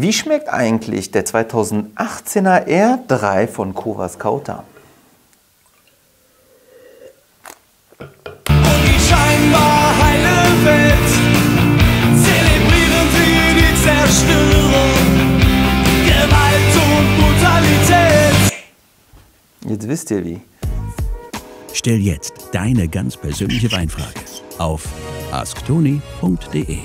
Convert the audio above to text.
Wie schmeckt eigentlich der 2018er R3 von Kovas Kauta? Und die scheinbar heile Welt die Zerstörung, Gewalt und Brutalität. Jetzt wisst ihr wie. Stell jetzt deine ganz persönliche Weinfrage auf asktoni.de.